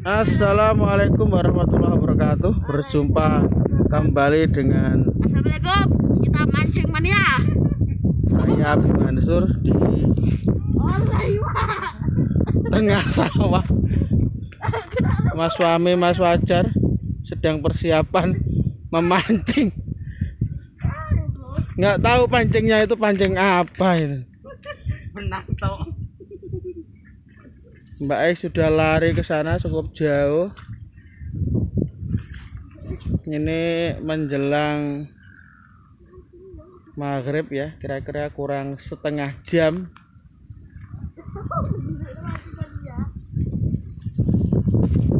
Assalamualaikum warahmatullahi wabarakatuh. Berjumpa kembali dengan Assalamualaikum. Kita mancing mania. saya Abi Mansur di Oh, tengah sawah. Mas Wami, Mas Wajar sedang persiapan memancing. Nggak tahu pancingnya itu pancing apa itu. Menang toh. Mbak Ai sudah lari ke sana cukup jauh. Ini menjelang maghrib ya, kira-kira kurang setengah jam.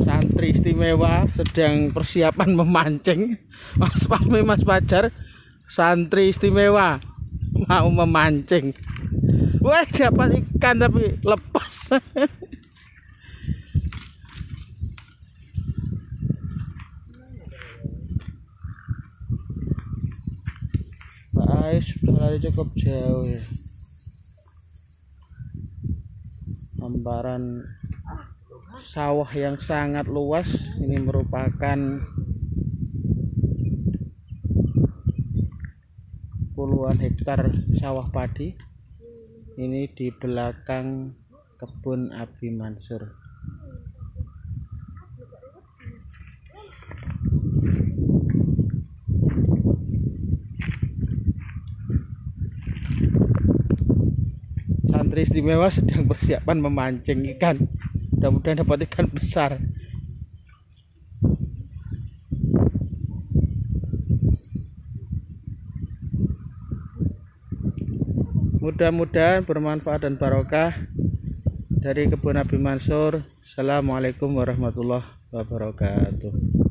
Santri istimewa sedang persiapan memancing. Mas Fahmi, Mas Fajar, santri istimewa mau memancing. Wah, dapat ikan tapi lepas. Pak Ais sudah lari cukup jauh ya. Hamparan sawah yang sangat luas ini merupakan puluhan hektar sawah padi. Ini di belakang kebun Abi Mansur. Santri istimewa sedang persiapan memancing ikan. Mudah-mudahan dapat ikan besar. Mudah-mudahan bermanfaat dan barokah dari kebun Nabi Mansur. Assalamualaikum warahmatullahi wabarakatuh.